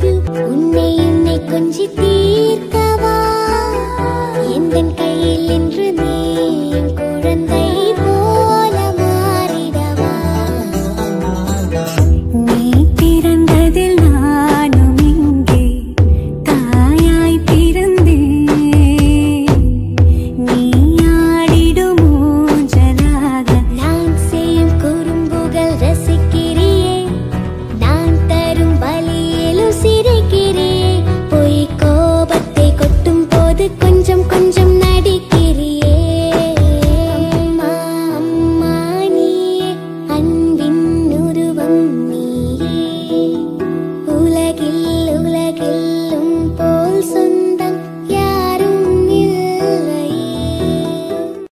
love you உன்னை என்னை கொஞ்சி தீர்க்கவா எந்த கையில் lagi